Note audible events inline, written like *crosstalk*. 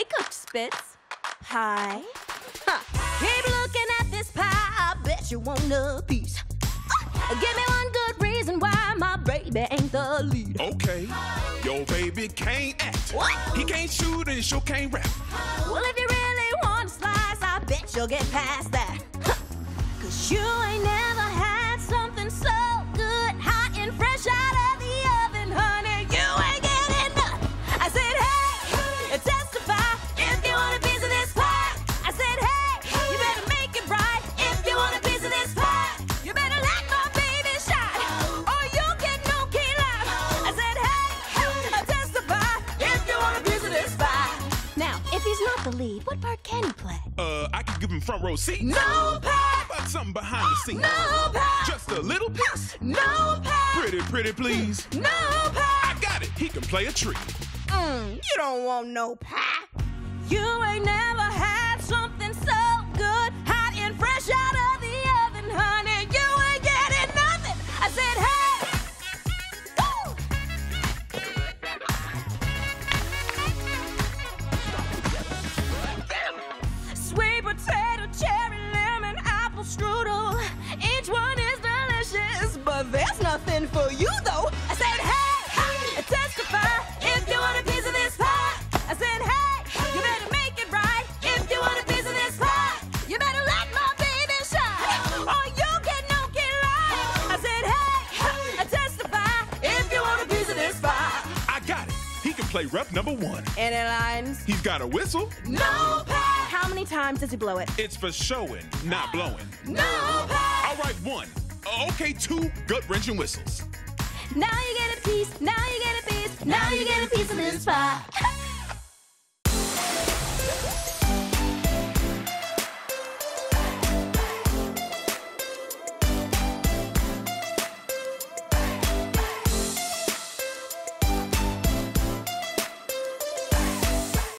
Hey, Coach Spitz. Hi. Huh. Keep looking at this pie. I bet you want a piece. Uh, give me one good reason why my baby ain't the lead. Okay, your baby can't act. What? He can't shoot and sure can't rap. Well, if you really want a slice, I bet you'll get past that. Huh. Cause you he's not the lead, what part can he play? Uh, I can give him front row seats. No How pie, about something behind the scenes? no pie, Just a little piece. no pie, Pretty, pretty, please. no pie. I got it. He can play a tree. Mm, you don't want no pie. You ain't never for you though. I said, hey, testify if you want a piece of this pie. I said, hey, you better make it right if you want a piece of this pie. You better let my baby shine, or you'll get no key lime. I said, hey, testify if you want a piece of this pie. I got it. He can play rep number one. Any lines? He's got a whistle. No pie. How many times does he blow it? It's for showing, not blowing. No pie. All right, one. Uh, okay, two gut wrenching whistles. Now you get a piece, now you get a piece, now you get a piece of this pie. *laughs*